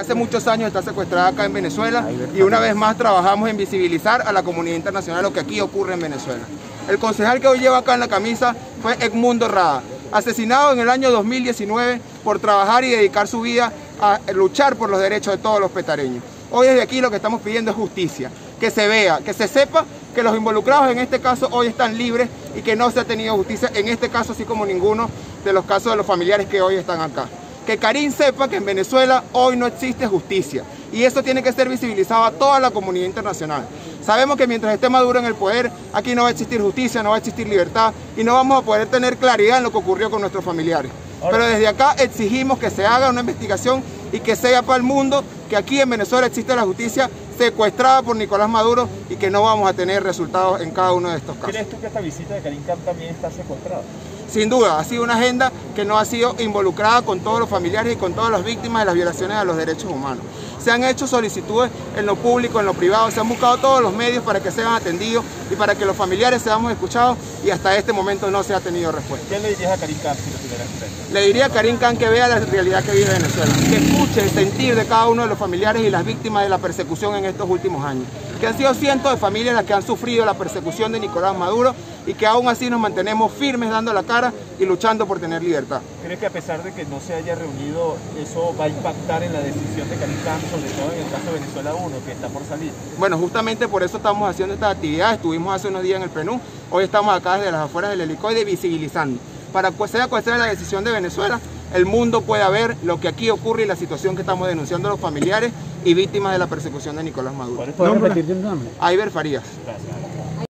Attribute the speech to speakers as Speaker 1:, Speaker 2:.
Speaker 1: que hace muchos años está secuestrada acá en Venezuela y una vez más trabajamos en visibilizar a la comunidad internacional lo que aquí ocurre en Venezuela. El concejal que hoy lleva acá en la camisa fue Edmundo Rada, asesinado en el año 2019 por trabajar y dedicar su vida a luchar por los derechos de todos los petareños. Hoy desde aquí lo que estamos pidiendo es justicia, que se vea, que se sepa que los involucrados en este caso hoy están libres y que no se ha tenido justicia en este caso así como ninguno de los casos de los familiares que hoy están acá. Que Karim sepa que en Venezuela hoy no existe justicia y eso tiene que ser visibilizado a toda la comunidad internacional. Sabemos que mientras esté Maduro en el poder, aquí no va a existir justicia, no va a existir libertad y no vamos a poder tener claridad en lo que ocurrió con nuestros familiares. Pero desde acá exigimos que se haga una investigación y que sea para el mundo que aquí en Venezuela existe la justicia secuestrada por Nicolás Maduro y que no vamos a tener resultados en cada uno de estos casos.
Speaker 2: ¿Crees tú que esta visita de Karim Khan también está secuestrada?
Speaker 1: Sin duda, ha sido una agenda que no ha sido involucrada con todos los familiares y con todas las víctimas de las violaciones a los derechos humanos. Se han hecho solicitudes en lo público, en lo privado, se han buscado todos los medios para que sean atendidos y para que los familiares seamos escuchados y hasta este momento no se ha tenido respuesta.
Speaker 2: ¿Qué le dirías a Karim Khan si lo tuviera
Speaker 1: Le diría a Karim Khan que vea la realidad que vive Venezuela, que escuche el sentir de cada uno de los familiares y las víctimas de la persecución en estos últimos años, que han sido cientos de familias las que han sufrido la persecución de Nicolás Maduro y que aún así nos mantenemos firmes dando la cara y luchando por tener libertad.
Speaker 2: ¿Cree que a pesar de que no se haya reunido, eso va a impactar en la decisión de Khan, sobre todo en el caso de Venezuela 1, que está por salir?
Speaker 1: Bueno, justamente por eso estamos haciendo esta actividad. Estuvimos hace unos días en el Perú, hoy estamos acá desde las afueras del helicoide visibilizando. Para que sea cual sea la decisión de Venezuela, el mundo pueda ver lo que aquí ocurre y la situación que estamos denunciando los familiares y víctimas de la persecución de Nicolás Maduro.
Speaker 3: ¿Puedes repetir tu nombre?
Speaker 1: Aiber Farías.
Speaker 2: Gracias.